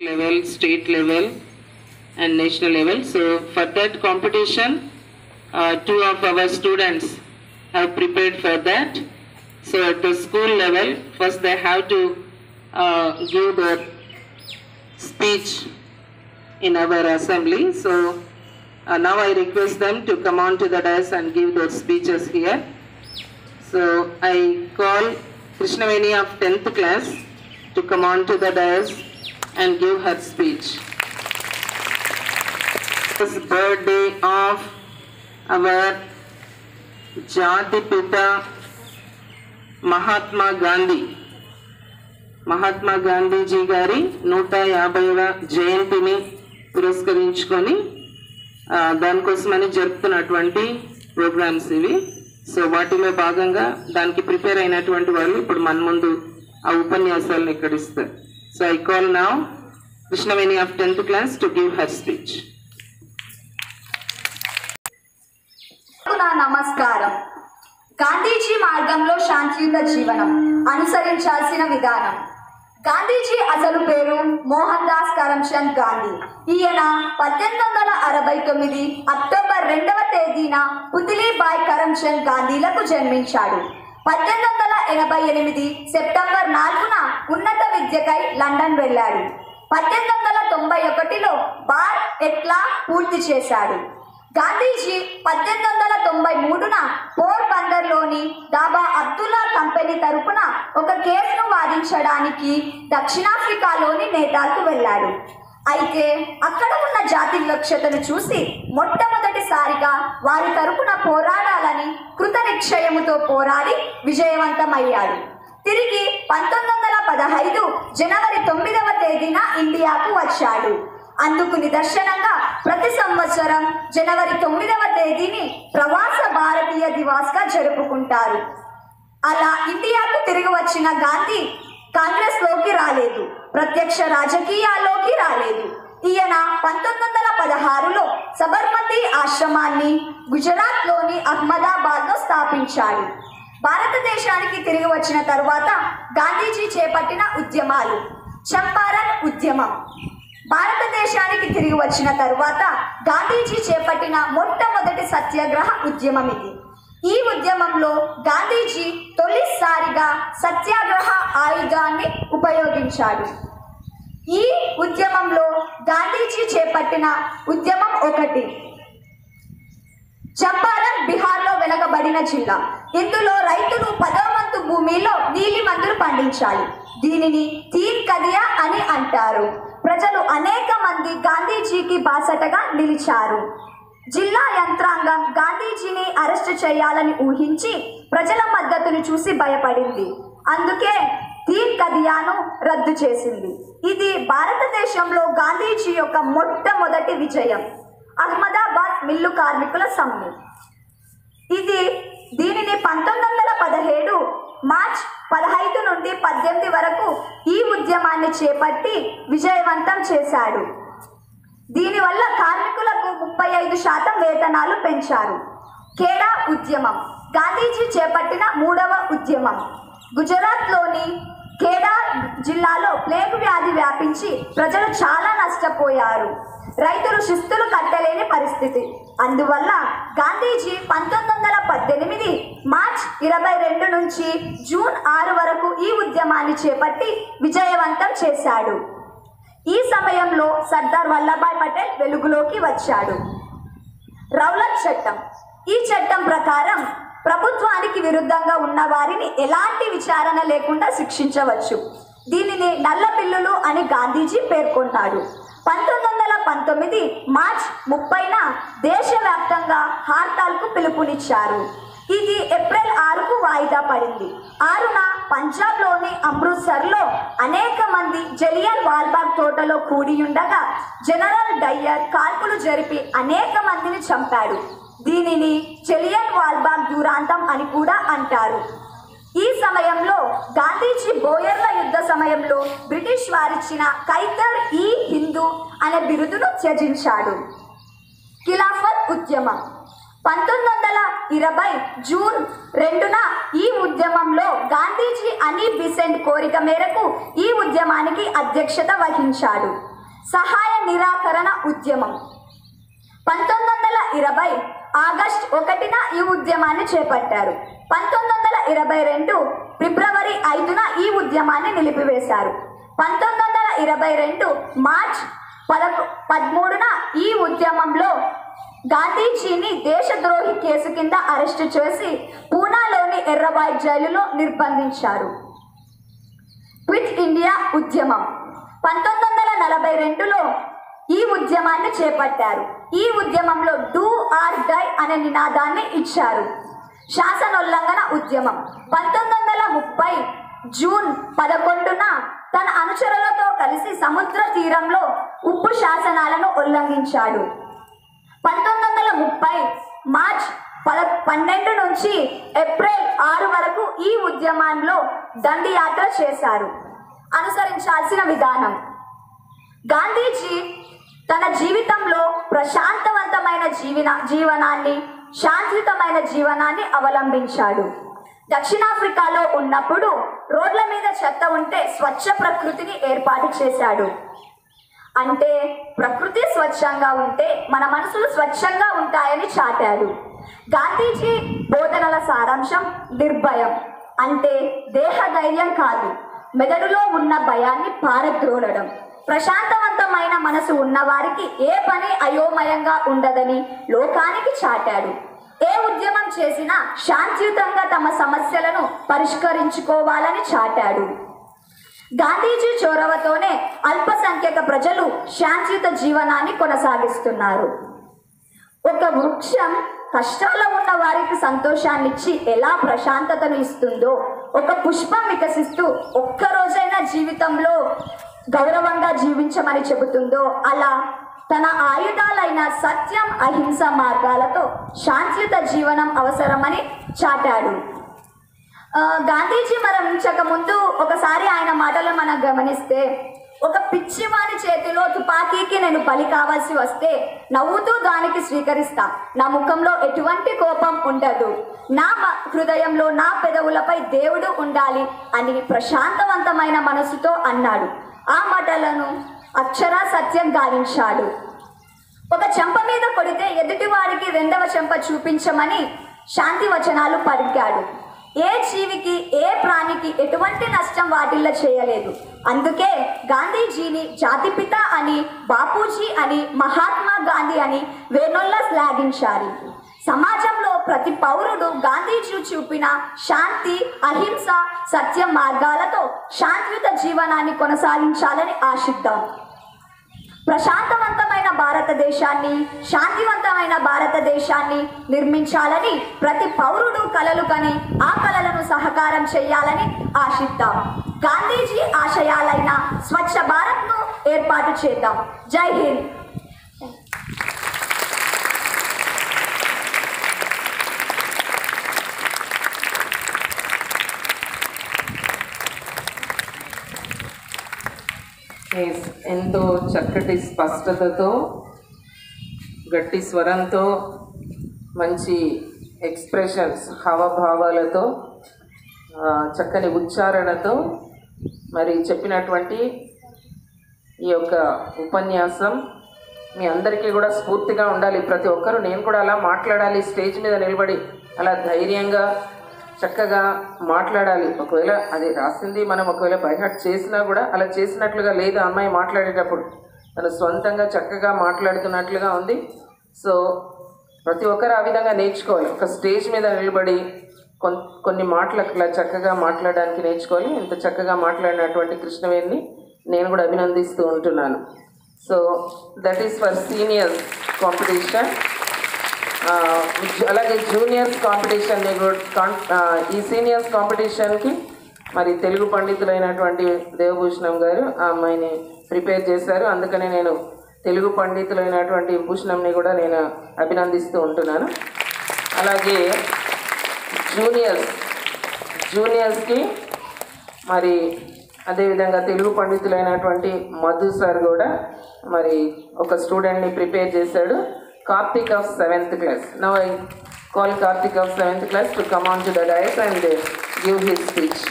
level, state level, and national level. So for that competition, uh, two of our students have prepared for that. So at the school level, first they have to uh, give their speech in our assembly. So uh, now I request them to come on to the dais and give their speeches here. So I call Krishnaveni of 10th class to come on to the dais and give her speech. This birthday of our Jati Pita Mahatma Gandhi Mahatma Gandhiji గారి నూట యాభైవ జయంతిని పురస్కరించుకొని దానికోసమని జరుపుతున్నటువంటి programmes ఇవి. So వాటిలో భాగంగా దానికి ప్రిపేర్ అయినటువంటి వాళ్ళు ఇప్పుడు మన ముందు ఆ ఉపన్యాసాలను ఇక్కడ ఇస్తారు. So I call now Krishnaveni of tenth class to give her speech నమస్కారం. గాంధీజీ మార్గంలో శాంతియుత జీవనం అనుసరించాల్సిన విధానం. గాంధీజీ అసలు పేరు మోహన్ దాస్ కరమ్చంద్ గాంధీ. ఈయన పద్దెనిమిది వందల అరవై తొమ్మిది అక్టోబర్ రెండవ తేదీన పుతిలీబాయ్ కరమ్చంద్ గాంధీలకు జన్మించాడు. పద్దెనిమిది వందల ఎనభై ఎనిమిది సెప్టెంబర్ నాలుగున ఉన్నత విద్యకై లండన్ వెళ్ళాడు. పద్దెనిమిది వందల తొంభై ఒకటిలో బార్ ఎట్లా పూర్తి చేశాడు? గాంధీజీ పద్దెనిమిది వందల తొంభై మూడున పోర్ బందర్లోని దాబా అబ్దుల్లా కంపెనీ తరపున ఒక కేసును వాదించడానికి దక్షిణాఫ్రికాలోని నేతాల్కు వెళ్ళాడు. అయితే అక్కడ ఉన్న జాతి వివక్షతను చూసి మొట్టమొదటిసారిగా వారి తరపున పోరాడాలని కృత నిశ్చయముతో పోరాడి విజయవంతమయ్యాడు. తిరిగి పంతొమ్మిది వందల పదహైదు జనవరి తొమ్మిదవ తేదీన ఇండియాకు వచ్చాడు. అందుకు నిదర్శనంగా ప్రతి సంవత్సరం జనవరి తొమ్మిదవ తేదీని ప్రవాస భారతీయ దివాస్గా జరుపుకుంటారు. అలా ఇండియాకు తిరిగి వచ్చిన గాంధీ కాంగ్రెస్లోకి రాలేదు. ప్రత్యక్ష రాజకీయాల్లోకి రాలేదు. ఈయన పంతొమ్మిది వందల పదహారులో సబర్మతి ఆశ్రమాన్ని గుజరాత్లోని అహ్మదాబాద్లో స్థాపించాడు. భారతదేశానికి తిరిగి వచ్చిన తరువాత గాంధీజీ చేపట్టిన ఉద్యమాలు. చంపారన్ ఉద్యమం. భారతదేశానికి తిరిగి వచ్చిన తరువాత గాంధీజీ చేపట్టిన మొట్టమొదటి సత్యాగ్రహ ఉద్యమం ఇది. ఈ ఉద్యమంలో గాంధీజీ తొలిసారిగా సత్యాగ్రహ ఆయుధాన్ని ఉపయోగించాడు. ఈ ఉద్యమంలో గాంధీజీ చేపట్టిన ఉద్యమం ఒకటి. చంపారన్ బీహార్లో వెనకబడిన జిల్లా. ఇందులో రైతులు పదోవంతు భూమిలో నీలి మందులు పండించాలి. దీనిని తీన్ కదియా అని అంటారు. ప్రజలు అనేక మంది గాంధీజీకి బాసటగా నిలిచారు. జిల్లా యంత్రాంగం గాంధీజీని అరెస్టు చేయాలని ఊహించి ప్రజల మద్దతును చూసి భయపడింది. అందుకే తీన్ కదియాను రద్దు చేసింది. ఇది భారతదేశంలో గాంధీజీ యొక్క మొట్టమొదటి విజయం. అహ్మదాబాద్ మిల్లు కార్మికుల సమ్మె. ఇది దీనిని పంతొమ్మిది వందల పదిహేడు మార్చ్ పదహైదు నుండి పద్దెనిమిది వరకు ఈ ఉద్యమాన్ని చేపట్టి విజయవంతం చేశాడు. దీనివల్ల కార్మికులకు ముప్పై ఐదు శాతం వేతనాలు పెంచారు. కేడా ఉద్యమం. గాంధీజీ చేపట్టిన మూడవ ఉద్యమం. గుజరాత్లోని కేదార్ జిల్లాలో ప్లేగు వ్యాధి వ్యాపించి ప్రజలు చాలా నష్టపోయారు. రైతులు శిస్తులు కట్టలేని పరిస్థితి. అందువల్ల గాంధీజీ పంతొమ్మిది వందల పద్దెనిమిది మార్చ్ ఇరవై రెండు నుంచి జూన్ ఆరు వరకు ఈ ఉద్యమాన్ని చేపట్టి విజయవంతం చేశాడు. ఈ సమయంలో సర్దార్ వల్లభాయ్ పటేల్ వెలుగులోకి వచ్చాడు. రౌలత్ చట్టం. ఈ చట్టం ప్రకారం ప్రభుత్వానికి విరుద్ధంగా ఉన్న వారిని ఎలాంటి విచారణ లేకుండా శిక్షించవచ్చు. దీనిని నల్ల బిల్లులు అని గాంధీజీ పేర్కొన్నాడు. పంతొమ్మిది వందల పంతొమ్మిది మార్చ్ ముప్పైన దేశవ్యాప్తంగా హార్తాల్కు పిలుపునిచ్చారు. ఇది ఏప్రిల్ ఆరుకు వాయిదా పడింది. ఆరున పంజాబ్లోని అమృత్సర్లో అనేక మంది జలియన్ వాల్బాగ్ తోటలో కూడి ఉండగా జనరల్ డయ్యర్ కాల్పులు జరిపి అనేక మందిని చంపాడు. దీనిని చెలియన్ వాల్బాగ్ దూరాంతం అని కూడా అంటారు. ఈ సమయంలో గాంధీజీ బోయర్ల యుద్ధ సమయంలో బ్రిటిష్ వారిచ్చిన కైతర్ ఈ హిందూ అనే బిరుదును త్యజించాడు. ఖిలాఫత్ ఉద్యమం. పంతొమ్మిది వందల ఇరవై జూన్ రెండున ఈ ఉద్యమంలో గాంధీజీ అనీ బిసెంట్ కోరిక మేరకు ఈ ఉద్యమానికి అధ్యక్షత వహించాడు. సహాయ నిరాకరణ ఉద్యమం. పంతొమ్మిది వందల ఇరవై ఆగస్ట్ ఒకటిన ఈ ఉద్యమాన్ని చేపట్టారు. పంతొమ్మిది వందల ఇరవై రెండు ఫిబ్రవరి ఐదున ఈ ఉద్యమాన్ని నిలిపివేశారు. పంతొమ్మిది వందల ఇరవై రెండు మార్చ్ పదకొ పదమూడున ఈ ఉద్యమంలో గాంధీజీని దేశద్రోహి కేసు కింద అరెస్టు చేసి పూనాలోని ఎర్రబాయ్ జైలులో నిర్బంధించారు. క్విట్ ఇండియా ఉద్యమం. పంతొమ్మిది వందల నలభై రెండులో ఈ ఉద్యమాన్ని చేపట్టారు. ఈ ఉద్యమంలో డూ ఆర్ డై అనే నినాదాన్ని ఇచ్చారు. శాసనోల్లంఘన ఉద్యమం పంతొమ్మిది వందల ముప్పై జూన్ పదకొండున తన అనుచరులతో కలిసి సముద్ర తీరంలో ఉప్పు శాసనాలను ఉల్లంఘించాడు. పంతొమ్మిది వందల ముప్పై మార్చ్ పద పన్నెండు నుంచి ఏప్రిల్ ఆరు వరకు ఈ ఉద్యమంలో దండియాత్ర చేశారు. అనుసరించాల్సిన విధానం. గాంధీజీ తన జీవితంలో ప్రశాంతవంతమైన జీవన జీవనాన్ని శాంతియుతమైన జీవనాన్ని అవలంబించాడు. దక్షిణాఫ్రికాలో ఉన్నప్పుడు రోడ్ల మీద చెత్త ఉంటే స్వచ్ఛ ప్రకృతిని ఏర్పాటు చేశాడు. అంటే ప్రకృతి స్వచ్ఛంగా ఉంటే మన మనసులు స్వచ్ఛంగా ఉంటాయని చాటాడు. గాంధీజీ బోధనల సారాంశం నిర్భయం. అంటే దేహ ధైర్యం కాదు మెదడులో ఉన్న భయాన్ని పారద్రోలడం. ప్రశాంతవంతమైన మనసు ఉన్నవారికి ఏ పని అయోమయంగా ఉండదని లోకానికి చాటాడు. ఏ ఉద్యమం చేసినా శాంతియుతంగా తమ సమస్యలను పరిష్కరించుకోవాలని చాటాడు. గాంధీజీ చొరవతోనే అల్పసంఖ్యక ప్రజలు శాంతియుత జీవనాన్ని కొనసాగిస్తున్నారు. ఒక వృక్షం కష్టాల్లో ఉన్న వారికి సంతోషాన్నిచ్చి ఎలా ప్రశాంతతను ఇస్తుందో ఒక పుష్పం వికసిస్తూ ఒక్కరోజైనా జీవితంలో గౌరవంగా జీవించమని చెబుతుందో అలా తన ఆయుధాలైన సత్యం అహింస మార్గాలతో శాంతియుత జీవనం అవసరమని చాటాడు. గాంధీజీ మరణించక ముందు ఒకసారి ఆయన మాటలు మనం గమనిస్తే ఒక పిచ్చివాని చేతిలో తుపాకీకి నేను బలి కావాల్సి వస్తే నవ్వుతూ దానికి స్వీకరిస్తా. నా ముఖంలో ఎటువంటి కోపం ఉండదు. నా హృదయంలో నా పెదవులపై దేవుడు ఉండాలి అని ప్రశాంతవంతమైన మనసుతో అన్నాడు. ఆ మాటలను అక్షర సత్యం గావించాడు. ఒక చెంప మీద కొడితే ఎదుటివాడికి రెండవ చెంప చూపించమని శాంతి వచనాలు పలికాడు. ఏ జీవికి ఏ ప్రాణికి ఎటువంటి నష్టం వాటిల్ల చేయలేదు. అందుకే గాంధీజీని జాతిపిత అని బాపూజీ అని మహాత్మా గాంధీ అని వేణుల్లా శ్లాఘించారు. సమాజంలో ప్రతి పౌరుడు గాంధీజీ చూపిన శాంతి అహింస సత్య మార్గాలతో శాంతియుత జీవనాన్ని కొనసాగించాలని ఆశిద్దాం. ప్రశాంతవంతమైన భారతదేశాన్ని శాంతివంతమైన భారతదేశాన్ని నిర్మించాలని ప్రతి పౌరుడు కలలు కని ఆ కలలను సహకారం చేయాలని ఆశిద్దాం. గాంధీజీ ఆశయాలైన స్వచ్ఛ భారత్ను ఏర్పాటు చేద్దాం. జై హింద్! ఎంతో చక్కటి స్పష్టతతో గట్టి స్వరంతో మంచి ఎక్స్ప్రెషన్స్ హావభావాలతో చక్కని ఉచ్చారణతో మరి చెప్పినటువంటి ఈ యొక్క ఉపన్యాసం మీ అందరికీ కూడా స్ఫూర్తిగా ఉండాలి. ప్రతి ఒక్కరూ నేను కూడా అలా మాట్లాడాలి. స్టేజ్ మీద నిలబడి అలా ధైర్యంగా చక్కగా మాట్లాడాలి. ఒకవేళ అది రాసింది మనం ఒకవేళ బైహాట్ చేసినా కూడా అలా చేసినట్లుగా లేదు అమ్మాయి మాట్లాడేటప్పుడు. తను సొంతంగా చక్కగా మాట్లాడుతున్నట్లుగా ఉంది. సో ప్రతి ఒక్కరు ఆ విధంగా నేర్చుకోవాలి. ఒక స్టేజ్ మీద నిలబడి కొన్ కొన్ని మాటలు అట్లా చక్కగా మాట్లాడడానికి నేర్చుకోవాలి. ఇంత చక్కగా మాట్లాడినటువంటి కృష్ణవేణిని నేను కూడా అభినందిస్తూ ఉంటున్నాను. So that is for senior competition అలాగే జూనియర్స్ కాంపిటీషన్ ఈ సీనియర్స్ కాంపిటీషన్కి మరి తెలుగు పండితులైనటువంటి దేవభూషణం గారు ఆ అమ్మాయిని ప్రిపేర్ చేశారు. అందుకనే నేను తెలుగు పండితులైనటువంటి భూషణంని కూడా నేను అభినందిస్తూ ఉంటున్నాను. అలాగే జూనియర్స్ జూనియర్స్కి మరి అదేవిధంగా తెలుగు పండితులైనటువంటి మధు సార్ కూడా మరి ఒక స్టూడెంట్ని ప్రిపేర్ చేశాడు. Karthik of 7th class. Now I call Karthik of 7th class to come on to the dais and give his speech.